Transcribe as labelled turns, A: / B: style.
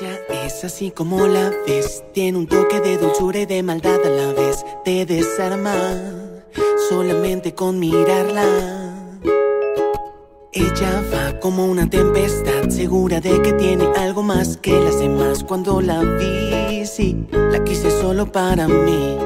A: Ella Es así como la ves, tiene un toque de dulzura y de maldad a la vez. Te desarma solamente con mirarla. Ella va como una tempestad, segura de que tiene algo más que las demás. Cuando la vi, sí, la quise solo para mí.